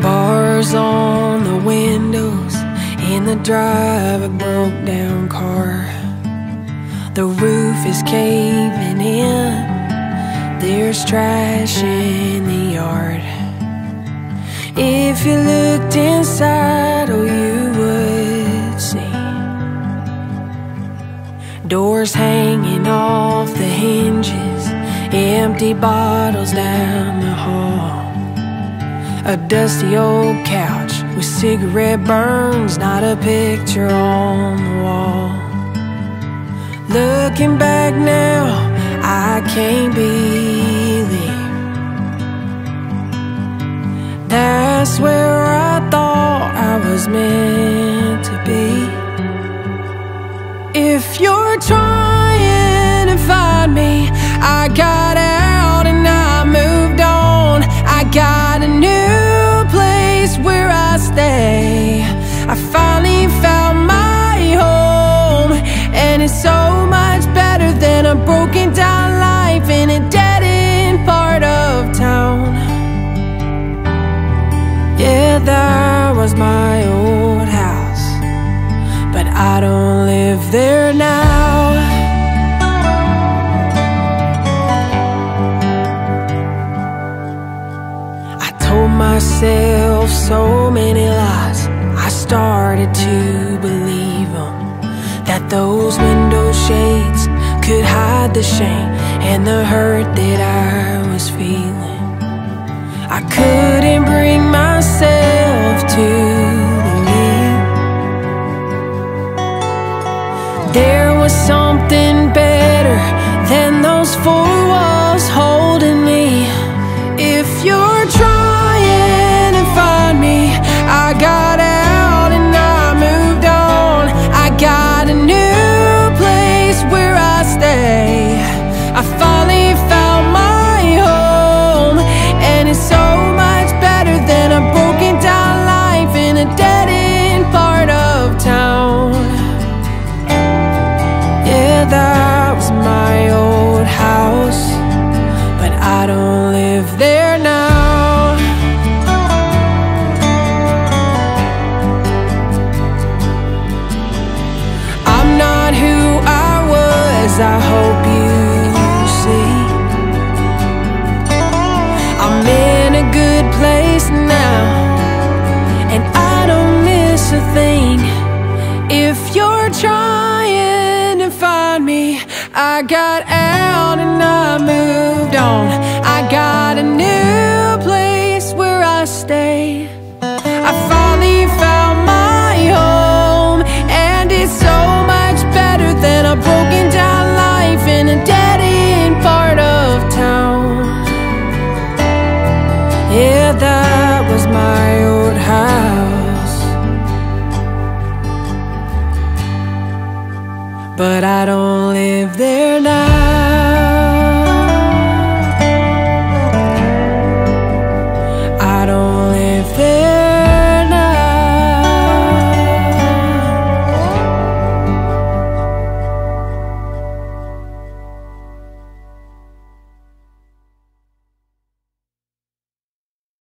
Bars on the windows in the drive a broke down car. The roof is caving in. There's trash in the yard. If you looked inside, oh, you would see doors hanging off the hinges, empty bottles down the hall. A dusty old couch with cigarette burns, not a picture on the wall. Looking back now, I can't believe that's where I thought I was meant I finally found my home, and it's so much better than a broken down life in a dead end part of town. Yeah, that was my old house, but I don't live there now. I told myself so many lies. Started to believe them. That those window shades could hide the shame and the hurt that I was feeling. I couldn't bring myself to believe there was something I hope you see. I'm in a good place now, and I don't miss a thing. If you're trying to find me, I got But I don't.